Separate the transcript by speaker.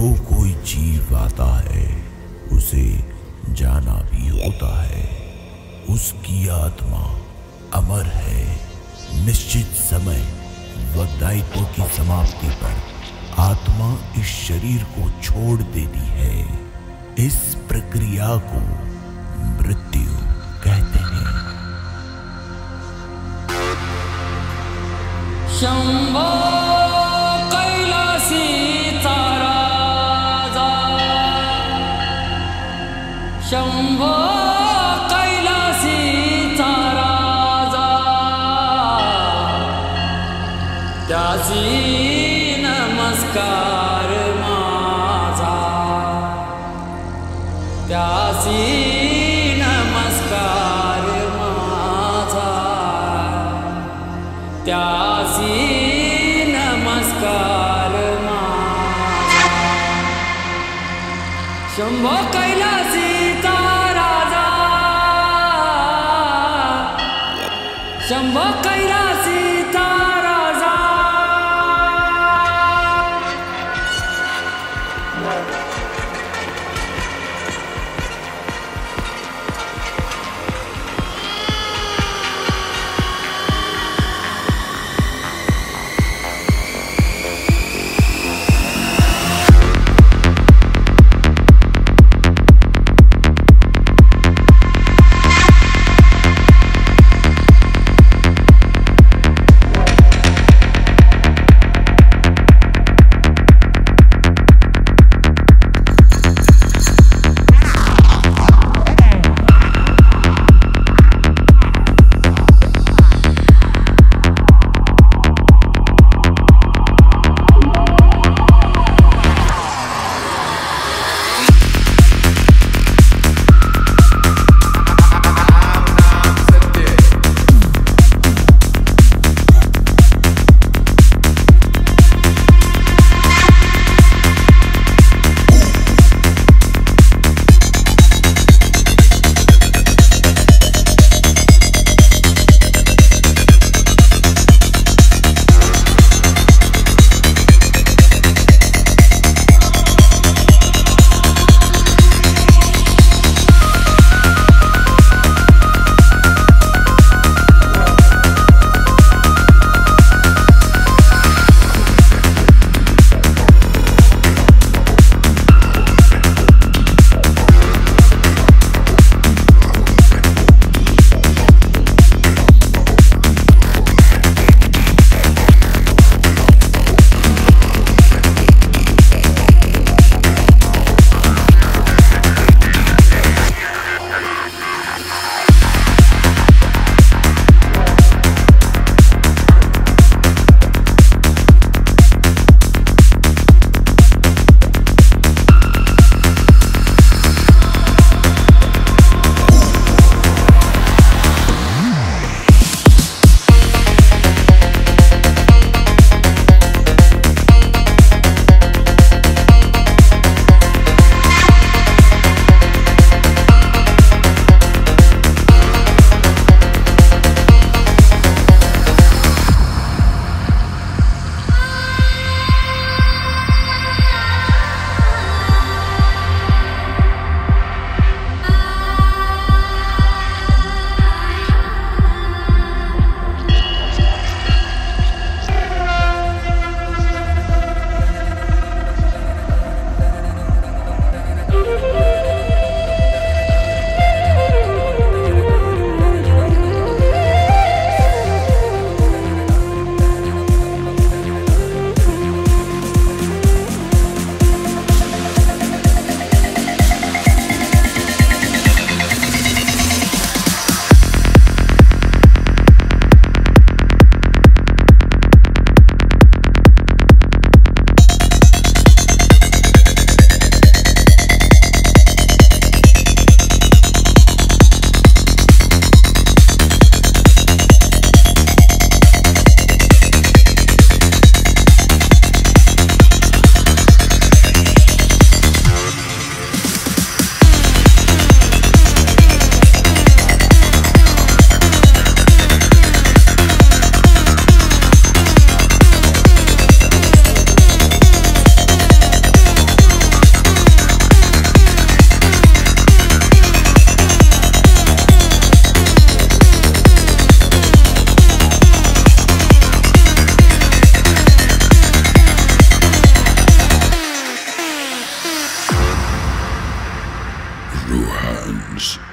Speaker 1: जो कोई जीव आता है, उसे जाना भी होता है। उसकी आत्मा अमर है। निश्चित समय व दायित्व की समाप्ति पर आत्मा इस शरीर को छोड़ देती है। इस प्रक्रिया को मृत्यु कहते हैं।
Speaker 2: शम्भो त्याची नमस्कार माझा. त्याची नमस्कार माझा. त्यासी नमस्कार माझा. शंभो कैलासी राजा
Speaker 3: News.